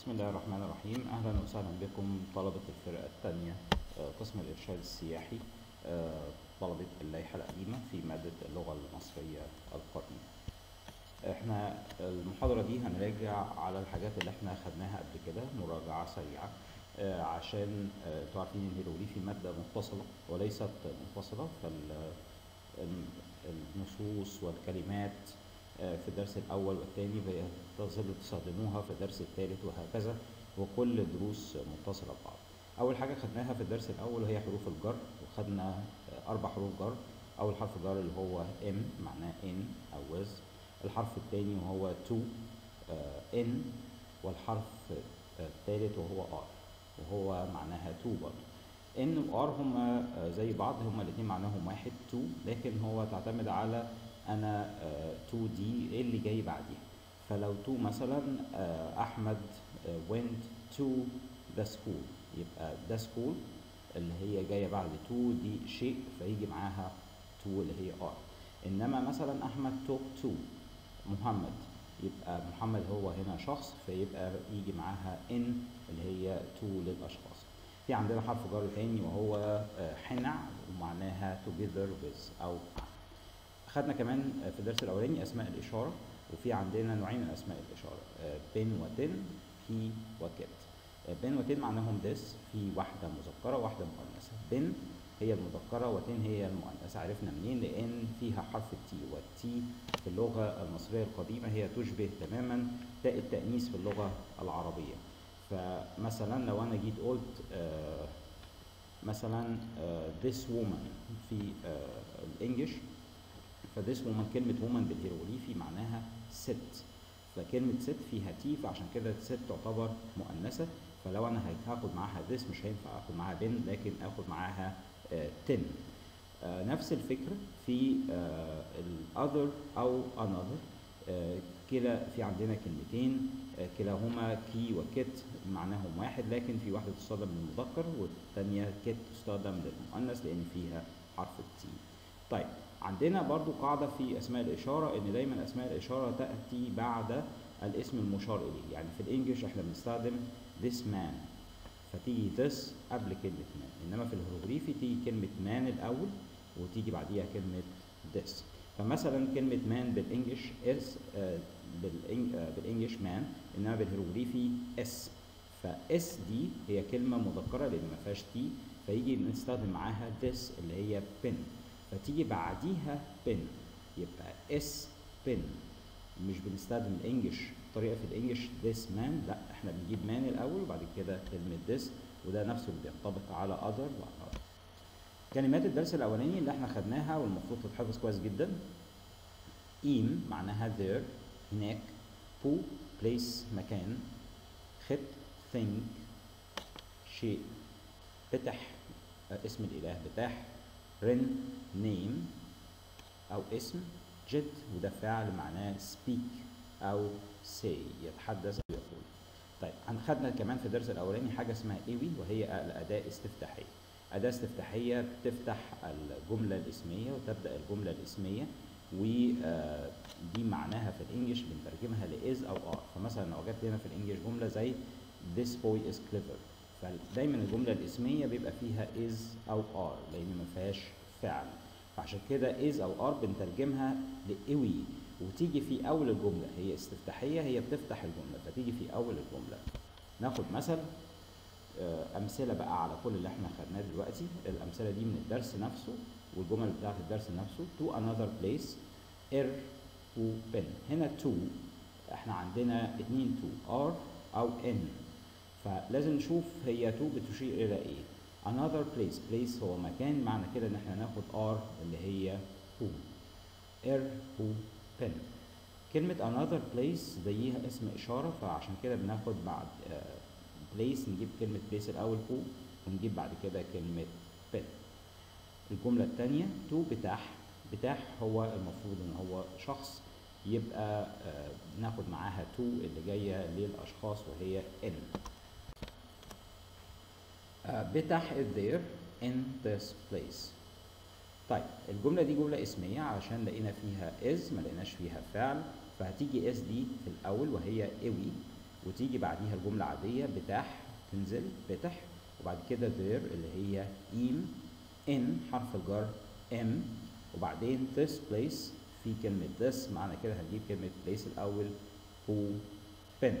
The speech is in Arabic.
بسم الله الرحمن الرحيم. أهلا وسهلا بكم طلبة الفرقة الثانية آه، قسم الإرشاد السياحي آه، طلبة اللائحة القديمة في مادة اللغة المصرية القديمة. إحنا المحاضرة دي هنراجع على الحاجات اللي إحنا خدناها قبل كده مراجعة سريعة آه، عشان إن الهيروغليفي مادة متصلة وليست منفصلة فالنصوص والكلمات في الدرس الأول والثاني بتظل تستخدموها في الدرس الثالث وهكذا وكل دروس متصلة ببعض. أول حاجة خدناها في الدرس الأول هي حروف الجر وخدنا آه، أربع حروف جر. أول حرف جر اللي هو ام معناه in أو with. الحرف الثاني وهو to إن. والحرف آه، الثالث وهو آر وهو معناها to برضه. إن وآر هما آه، زي بعض هما الاثنين معناهم واحد to. لكن هو تعتمد على أنا to دي إيه اللي جاي بعديها. فلو to مثلا آه، أحمد آه، went to the school. يبقى the school اللي هي جاية بعد to دي شيء فيجي معاها to اللي هي ار إنما مثلا أحمد talk to محمد يبقى محمد هو هنا شخص فيبقى يجي معاها ان اللي هي to للأشخاص. في عندنا حرف جر تاني وهو آه، حنع ومعناها together with أو خدنا كمان في الدرس الأولاني أسماء الإشارة وفي عندنا نوعين من أسماء الإشارة بن وتن هي وكت. بن وتن معناهم this في واحدة مذكرة وواحده مؤنثة. بن هي المذكرة وتن هي المؤنثة. عرفنا منين؟ لأن فيها حرف التي والتي في اللغة المصرية القديمة هي تشبه تماما تاء التأنيث في اللغة العربية. فمثلا لو أنا جيت قلت آه مثلا آه this woman في آه ال English ف this woman كلمة woman بالهيروغليفي معناها ست. فكلمة ست فيها t فعشان كده ست تعتبر مؤنثة. فلو أنا هاخد معاها this مش هينفع آخد معاها بن لكن آخد معاها آه تن آه نفس الفكرة في آه أو another. آه كلا في عندنا كلمتين آه كلاهما كي وكت معناهم واحد لكن في واحدة تستخدم للمذكر والثانية كت تستخدم للمؤنث لأن فيها حرف ال t. طيب عندنا برضو قاعدة في أسماء الإشارة إن دايما أسماء الإشارة تأتي بعد الاسم المشار إليه. يعني في ال English إحنا بنستخدم this man فتيجي this قبل كلمة man. إنما في الهيروغليفي تيجي كلمة man الأول وتيجي بعديها كلمة this. فمثلا كلمة man بال English اس آه آه بال English man إنما بالهيروغليفي اس فاس دي هي كلمة مذكرة لأن ما فيهاش t فيجي نستخدم معاها this اللي هي pin. فتيجي بعديها بن يبقى اس بن مش بنستخدم ال English طريقة في ال English this man. لا إحنا بنجيب man الأول وبعد كده كلمه this. وده نفسه اللي بينطبق على other و other. كلمات الدرس الأولاني اللي إحنا خدناها والمفروض تتحفظ كويس جدا. إيم معناها there هناك بو place مكان خت think شيء بتح آه، اسم الإله بتاح. رن نيم أو اسم جد وده فعل معناه speak أو say يتحدث أو يقول طيب خدنا كمان في الدرس الأولاني حاجة اسمها إيوي وهي الأداة استفتاحية. أداة استفتاحية بتفتح الجملة الإسمية وتبدأ الجملة الإسمية ودي معناها في ال English بنترجمها ل is أو are فمثلا لو جت لنا في ال English جملة زي this boy is clever. فدايما الجملة الإسمية بيبقى فيها is أو are لأن ما فيهاش فعل. فعشان كده is أو are بنترجمها لإوي. وتيجي في أول الجملة هي استفتاحية هي بتفتح الجملة. فتيجي في أول الجملة ناخد مثل آه، أمثلة بقى على كل اللي إحنا خدناه دلوقتي. الأمثلة دي من الدرس نفسه والجمل بتاعت الدرس نفسه to another place er و pen هنا to إحنا عندنا اتنين to are أو n فلازم نشوف هي to بتشير إلى إيه. Another place place هو مكان معنى كده إن إحنا ناخد are اللي هي who er who pen. كلمة another place زيها اسم إشارة فعشان كده بناخد بعد آه، place نجيب كلمة place الأول who ونجيب بعد كده كلمة pen. الجملة التانية تو بتاح بتاح هو المفروض إن هو شخص يبقى آه، ناخد معاها تو اللي جاية للأشخاص وهي ان بتاح is there in this place. طيب الجملة دي جملة اسمية عشان لقينا فيها is ما لقيناش فيها فعل. فهتيجي اس دي في الأول وهي اوي وتيجي بعديها الجملة عادية بتاح تنزل بتح. وبعد كده there اللي هي إيم in حرف الجر am وبعدين this place في كلمة this معنى كده هنجيب كلمة place الأول who pen